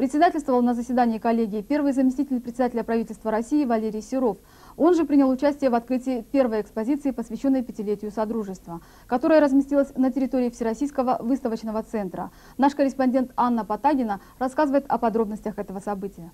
Председательствовал на заседании коллегии первый заместитель председателя правительства России Валерий Серов. Он же принял участие в открытии первой экспозиции, посвященной пятилетию Содружества, которая разместилась на территории Всероссийского выставочного центра. Наш корреспондент Анна Потагина рассказывает о подробностях этого события.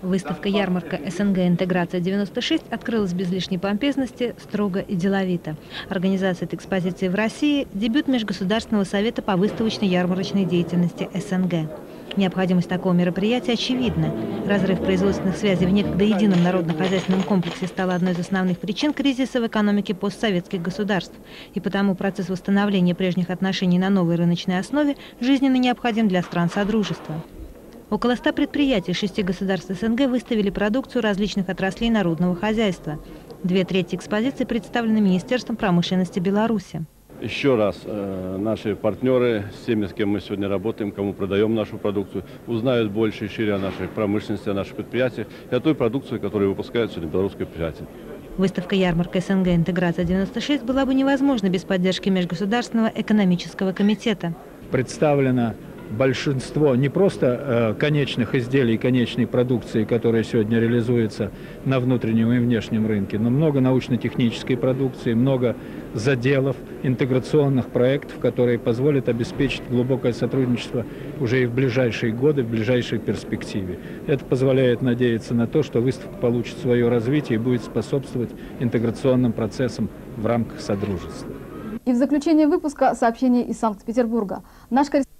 Выставка-ярмарка СНГ «Интеграция-96» открылась без лишней помпезности, строго и деловито. Организация этой экспозиции в России – дебют Межгосударственного совета по выставочной ярмарочной деятельности СНГ. Необходимость такого мероприятия очевидна. Разрыв производственных связей в некогда едином народно-хозяйственном комплексе стал одной из основных причин кризиса в экономике постсоветских государств. И потому процесс восстановления прежних отношений на новой рыночной основе жизненно необходим для стран Содружества. Около 100 предприятий шести государств СНГ выставили продукцию различных отраслей народного хозяйства. Две трети экспозиции представлены Министерством промышленности Беларуси. Еще раз э, наши партнеры, с теми, с кем мы сегодня работаем, кому продаем нашу продукцию, узнают больше и шире о нашей промышленности, о наших предприятиях и о той продукции, которую выпускают сегодня белорусские предприятия. Выставка-ярмарка СНГ «Интеграция-96» была бы невозможна без поддержки Межгосударственного экономического комитета. Представлена большинство не просто э, конечных изделий, конечной продукции, которая сегодня реализуется на внутреннем и внешнем рынке, но много научно-технической продукции, много заделов, интеграционных проектов, которые позволят обеспечить глубокое сотрудничество уже и в ближайшие годы, в ближайшей перспективе. Это позволяет надеяться на то, что выставка получит свое развитие и будет способствовать интеграционным процессам в рамках Содружества. И в заключение выпуска сообщение из Санкт-Петербурга. Наш корреспондент